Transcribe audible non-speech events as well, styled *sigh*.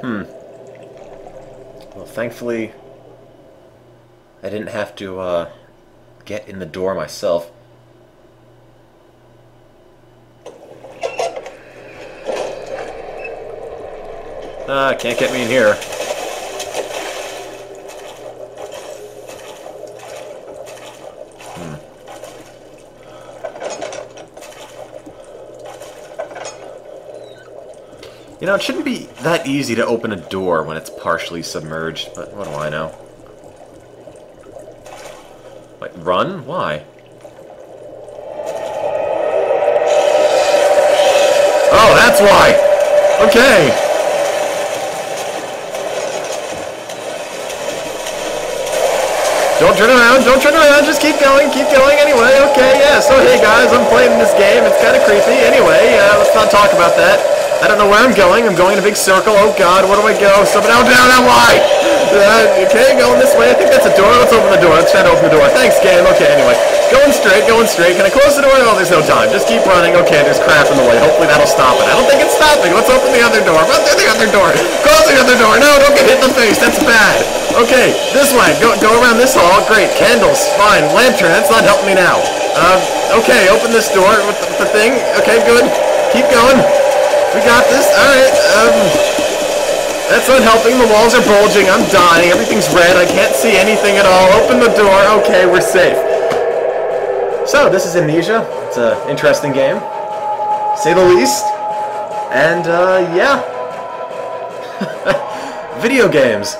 Hmm. Well, thankfully, I didn't have to uh, get in the door myself. Ah, can't get me in here. Hmm. You know, it shouldn't be that easy to open a door when it's partially submerged, but what do I know? Like, run? Why? Oh, that's why! Okay! Don't turn around, don't turn around, just keep going, keep going anyway. Okay, yeah, so hey guys, I'm playing this game, it's kind of creepy. Anyway, uh, let's not talk about that. I don't know where I'm going, I'm going in a big circle. Oh god, where do I go? Something down, down, down, why? Uh, okay, going this way, I think that's a door. Let's open the door, let's try to open the door. Thanks, game, okay, anyway. Going straight, going straight. Can I close the door? Oh, there's no time. Just keep running. Okay, there's crap in the way. Hopefully that'll stop it. I don't think it's stopping. Let's open the other door. Run through the other door. Close the other door. No, don't get hit in the face. That's bad. Okay, this way. Go go around this hall. Great. Candles. Fine. Lantern. That's not helping me now. Um, okay, open this door with the, with the thing. Okay, good. Keep going. We got this. Alright. Um, that's not helping. The walls are bulging. I'm dying. Everything's red. I can't see anything at all. Open the door. Okay, we're safe. So, this is Amnesia. It's an interesting game, say the least. And, uh, yeah. *laughs* Video games.